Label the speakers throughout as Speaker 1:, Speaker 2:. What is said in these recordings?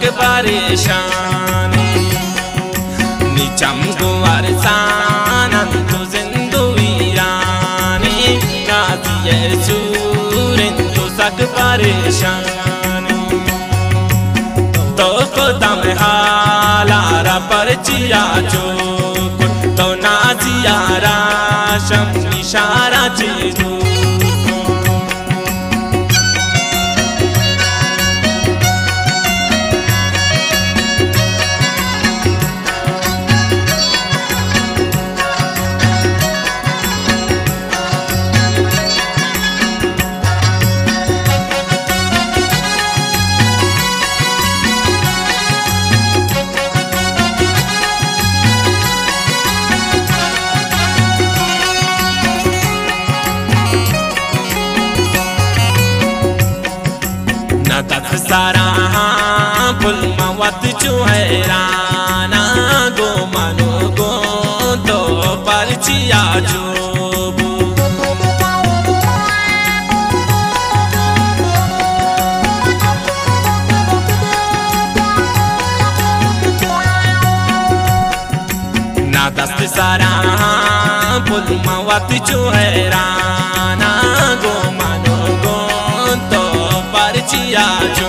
Speaker 1: तक परेशानी नीचम गुवर सानन तु जिंदु वीरानी नाजिए तु तक परेशानी तो खुदा में हालारा पर चिया चोक तो नाजिया राशम इशारा चीजू सारा फुल मवत चुहराना, गो मनो गो तो परचिया चोबू ना दस्त सारा फुल मवत चुहराना, गो मनो गो तो परचिया जो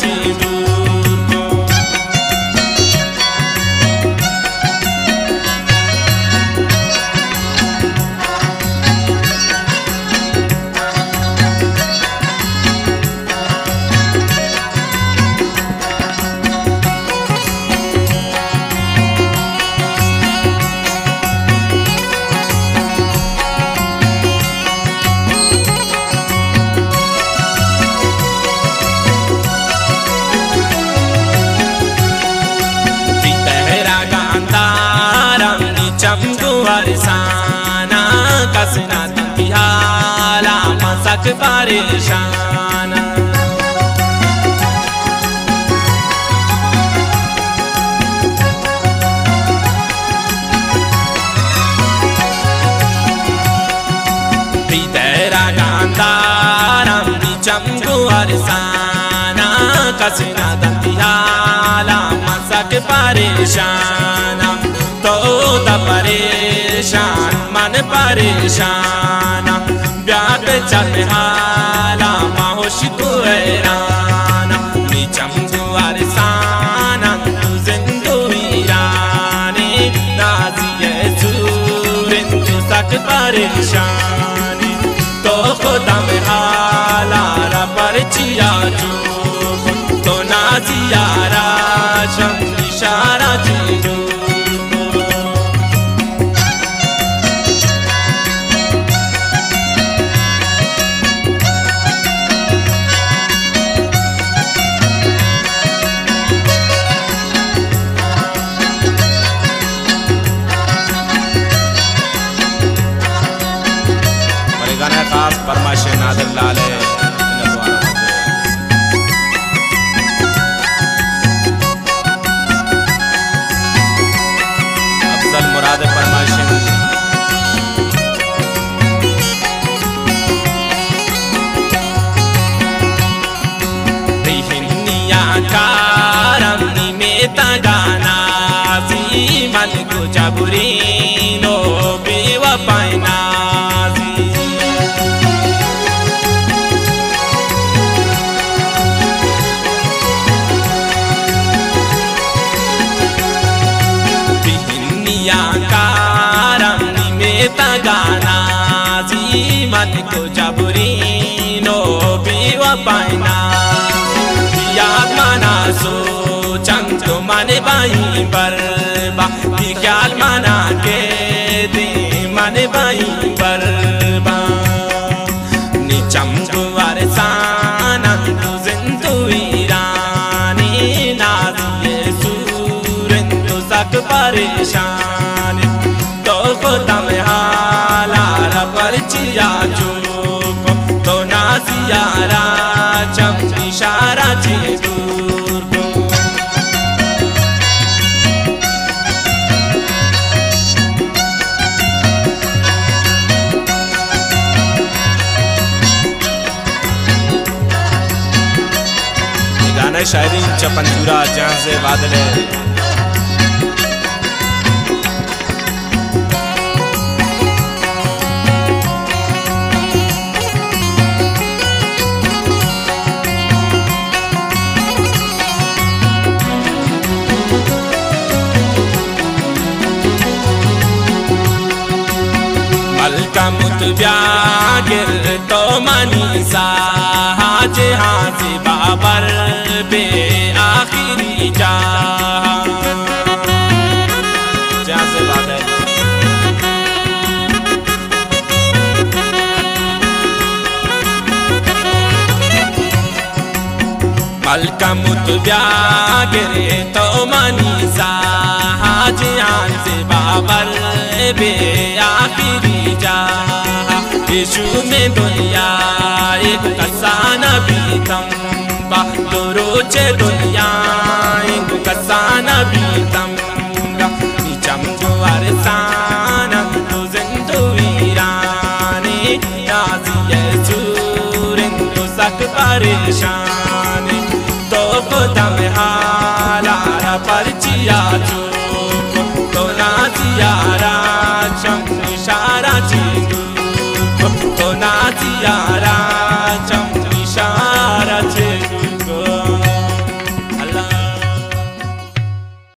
Speaker 1: do. बरसाना कसना तिहाला मसक परेशाना। तेरा गांधारम निचम गुहरसाना कसना तिहाला मसक परेशाना। तो द परेशान मन परेशान ब्याग चल हाला माहोश कुरान नीचम जुआर साना तू जिंदु वीरानी नाजिए सूरन तू सक परेशानी तो खुदा में हाला रा परचिया जो तो नाजिया राशम कारम निमेता गाना सी मन को जबुरी नो बेवफाइना कारम निमेता गाना जी मन को जबुरी नो बेवफाइना याद सोचंग तो माने बाई पर बा ख्याल माना के दी माने बाई पर बा निचंग वार साना तू जिंदू ईरानी नाज सूरन तू सक परेशान तो खुदा में हाला पर चिया चुप
Speaker 2: तो ना सियारा शायरी चपंचूरा जहाँ से बादल है।
Speaker 1: तो मनी सा हाज हाज बाबर बे
Speaker 2: जहाँ से बादल
Speaker 1: मलका तो मनी सा हाज हाज बाबर बे आखिरी जा यीशु में दुनिया एक कसाना भी तम बा तो रोचे दुनिया एक कसाना भी तम गा निचम जुआर साना तो जिंदो वीराने नाजी यसूरन तो सक परेशान तो खुदा में हालारा परचिया चो